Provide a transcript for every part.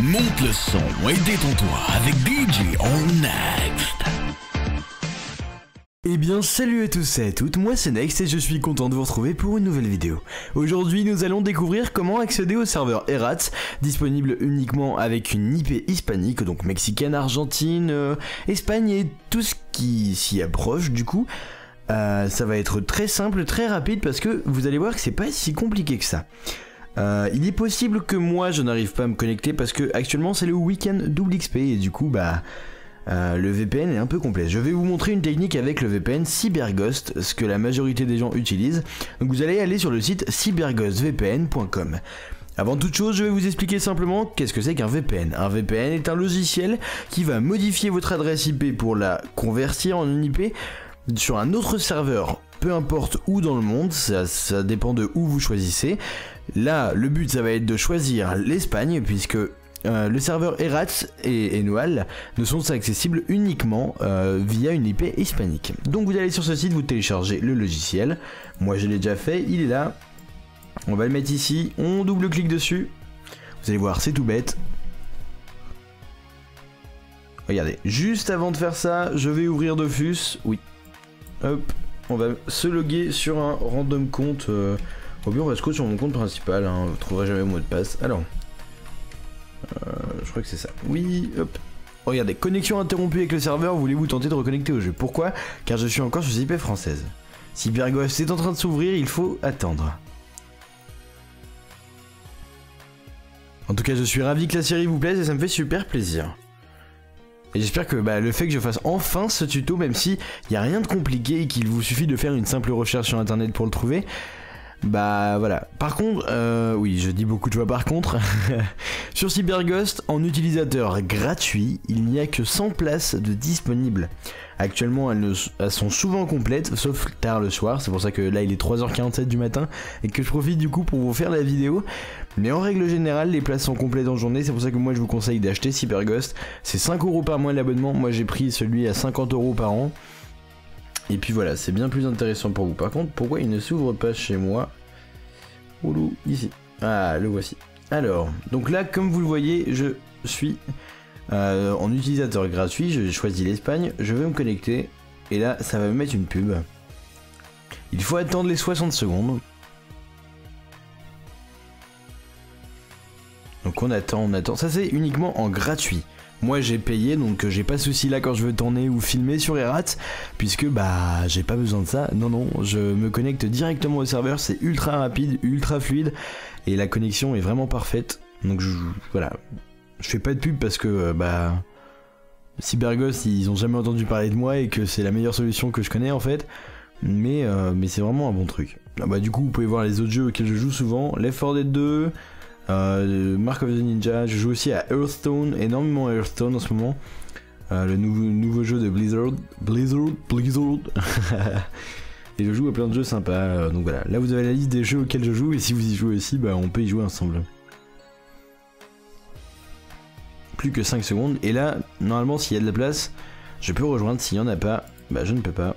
Monte le son et détends-toi avec DJ on Next. Eh bien salut à tous et à toutes, moi c'est Next et je suis content de vous retrouver pour une nouvelle vidéo. Aujourd'hui nous allons découvrir comment accéder au serveur Erats, disponible uniquement avec une IP hispanique, donc mexicaine, argentine, euh, Espagne et tout ce qui s'y approche du coup. Euh, ça va être très simple, très rapide parce que vous allez voir que c'est pas si compliqué que ça. Euh, il est possible que moi je n'arrive pas à me connecter parce que actuellement c'est le week-end double XP et du coup bah euh, le VPN est un peu complexe. Je vais vous montrer une technique avec le VPN CyberGhost, ce que la majorité des gens utilisent. Donc vous allez aller sur le site cyberghostvpn.com. Avant toute chose, je vais vous expliquer simplement qu'est-ce que c'est qu'un VPN. Un VPN est un logiciel qui va modifier votre adresse IP pour la convertir en une IP sur un autre serveur, peu importe où dans le monde, ça dépend de où vous choisissez. Là, le but, ça va être de choisir l'Espagne, puisque euh, le serveur Erats et Enual ne sont accessibles uniquement euh, via une IP hispanique. Donc vous allez sur ce site, vous téléchargez le logiciel. Moi je l'ai déjà fait, il est là. On va le mettre ici, on double-clique dessus. Vous allez voir, c'est tout bête. Regardez, juste avant de faire ça, je vais ouvrir Dofus. Oui. Hop, on va se loguer sur un random compte. Euh, on reste sur mon compte principal. Hein, vous trouverez jamais le mot de passe. Alors, euh, je crois que c'est ça. Oui, hop. Regardez, connexion interrompue avec le serveur, voulez-vous tenter de reconnecter au jeu? Pourquoi? Car je suis encore sur IP française. Si Bergos est en train de s'ouvrir, il faut attendre. En tout cas, je suis ravi que la série vous plaise et ça me fait super plaisir. Et j'espère que bah, le fait que je fasse enfin ce tuto, même si il n'y a rien de compliqué et qu'il vous suffit de faire une simple recherche sur internet pour le trouver, bah voilà. Par contre, euh, oui, je dis beaucoup de fois par contre. Sur CyberGhost, en utilisateur gratuit, il n'y a que 100 places de disponibles. Actuellement, elles, sont souvent complètes, sauf tard le soir. C'est pour ça que là, il est 3h47 du matin et que je profite du coup pour vous faire la vidéo. Mais en règle générale, les places sont complètes en journée. C'est pour ça que moi, je vous conseille d'acheter CyberGhost. C'est 5 euros par mois l'abonnement. Moi, j'ai pris celui à 50 euros par an. Et puis voilà, c'est bien plus intéressant pour vous. Par contre, pourquoi il ne s'ouvre pas chez moi Oulou, ici. Ah, le voici. Alors, donc là, comme vous le voyez, je suis euh, en utilisateur gratuit. Je choisis l'Espagne. Je vais me connecter. Et là, ça va me mettre une pub. Il faut attendre les 60 secondes. On attend, on attend. Ça c'est uniquement en gratuit. Moi j'ai payé donc euh, j'ai pas de souci là quand je veux tourner ou filmer sur Erat puisque bah j'ai pas besoin de ça. Non non, je me connecte directement au serveur, c'est ultra rapide, ultra fluide et la connexion est vraiment parfaite. Donc voilà, je fais pas de pub parce que euh, bah Cyberghost ils ont jamais entendu parler de moi et que c'est la meilleure solution que je connais en fait. Mais, euh, mais c'est vraiment un bon truc. Ah bah du coup vous pouvez voir les autres jeux auxquels je joue souvent, Left 4 Dead 2, euh, Mark of the Ninja, je joue aussi à Hearthstone, énormément à Hearthstone en ce moment. Euh, le nouveau, nouveau jeu de Blizzard. Blizzard, Blizzard. et je joue à plein de jeux sympas. Euh, donc voilà, là vous avez la liste des jeux auxquels je joue et si vous y jouez aussi, bah, on peut y jouer ensemble. Plus que 5 secondes. Et là, normalement, s'il y a de la place, je peux rejoindre. S'il n'y en a pas, bah je ne peux pas.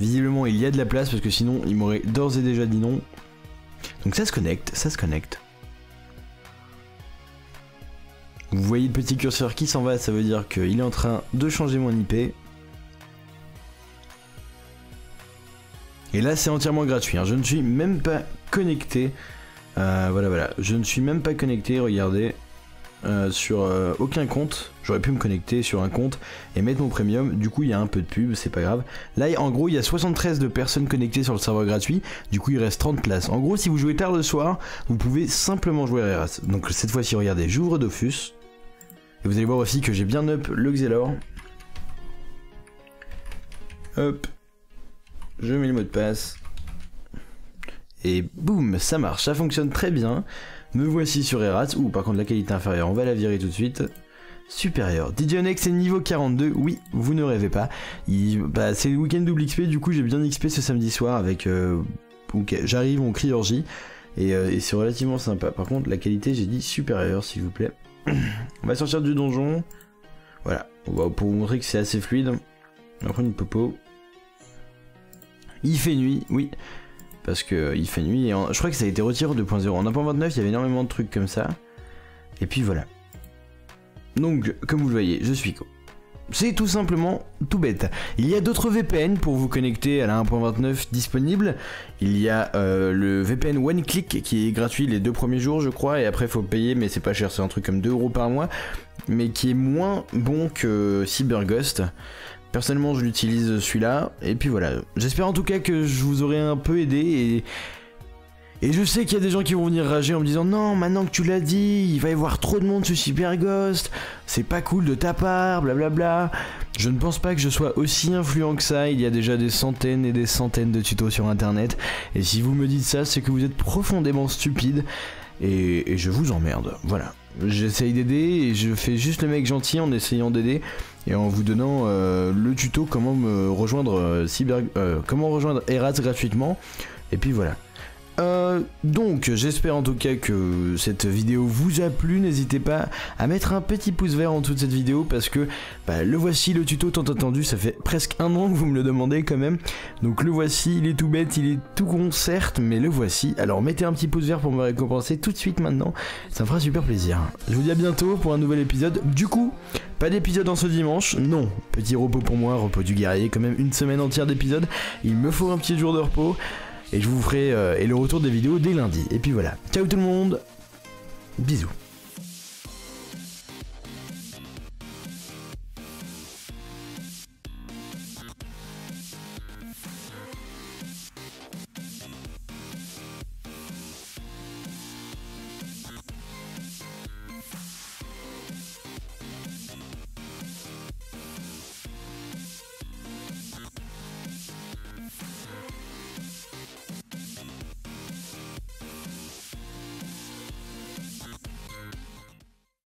Visiblement, il y a de la place parce que sinon, il m'aurait d'ores et déjà dit non. Donc ça se connecte, ça se connecte. Vous voyez le petit curseur qui s'en va, ça veut dire qu'il est en train de changer mon IP. Et là c'est entièrement gratuit, hein. je ne suis même pas connecté. Euh, voilà voilà, je ne suis même pas connecté, regardez. Euh, sur euh, aucun compte. J'aurais pu me connecter sur un compte et mettre mon premium. Du coup, il y a un peu de pub, c'est pas grave. Là, en gros, il y a 73 de personnes connectées sur le serveur gratuit. Du coup, il reste 30 places. En gros, si vous jouez tard le soir, vous pouvez simplement jouer à Eras. Donc cette fois-ci, regardez, j'ouvre Dofus. Et vous allez voir aussi que j'ai bien up le Xelor. Hop. Je mets le mot de passe. Et boum, ça marche, ça fonctionne très bien. Me voici sur Erats. Ouh, par contre, la qualité inférieure, on va la virer tout de suite. Supérieur. DJNX est niveau 42. Oui, vous ne rêvez pas. Bah, c'est le week-end double XP. Du coup, j'ai bien XP ce samedi soir avec. Euh, j'arrive, on crie orgie. Euh, et, c'est relativement sympa. Par contre, la qualité, j'ai dit supérieure, s'il vous plaît. on va sortir du donjon. Voilà. On va pour vous montrer que c'est assez fluide. On va prendre une popo. Il fait nuit, oui parce qu'il fait nuit je crois que ça a été retiré 2.0. En 1.29 il y avait énormément de trucs comme ça. Et puis voilà. Donc, comme vous le voyez, je suis Co. C'est tout simplement tout bête. Il y a d'autres VPN pour vous connecter à la 1.29 disponible. Il y a euh, le VPN OneClick qui est gratuit les deux premiers jours, je crois, et après faut payer, mais c'est pas cher, c'est un truc comme 2 euros par mois, mais qui est moins bon que CyberGhost. Personnellement, je l'utilise celui-là, et puis voilà. J'espère en tout cas que je vous aurai un peu aidé et je sais qu'il y a des gens qui vont venir rager en me disant non, maintenant que tu l'as dit, il va y avoir trop de monde sur Cyber Ghost, c'est pas cool de ta part, blablabla. Je ne pense pas que je sois aussi influent que ça, il y a déjà des centaines et des centaines de tutos sur internet. Et si vous me dites ça, c'est que vous êtes profondément stupide et, je vous emmerde. Voilà. J'essaye d'aider et je fais juste le mec gentil en essayant d'aider et en vous donnant euh, le tuto comment me rejoindre euh, cyber, euh, comment rejoindre Eras gratuitement. Et puis voilà. Euh, donc j'espère en tout cas que cette vidéo vous a plu, n'hésitez pas à mettre un petit pouce vert en dessous de cette vidéo parce que bah, le voici le tuto tant attendu, ça fait presque un an que vous me le demandez quand même, donc le voici, il est tout bête, il est tout con certes, mais le voici, alors mettez un petit pouce vert pour me récompenser tout de suite maintenant, ça me fera super plaisir. Je vous dis à bientôt pour un nouvel épisode, du coup, pas d'épisode en ce dimanche, non, petit repos pour moi, repos du guerrier, quand même une semaine entière d'épisodes, il me faut un petit jour de repos, et je vous ferai euh, et le retour des vidéos dès lundi. Et puis voilà. Ciao tout le monde. Bisous.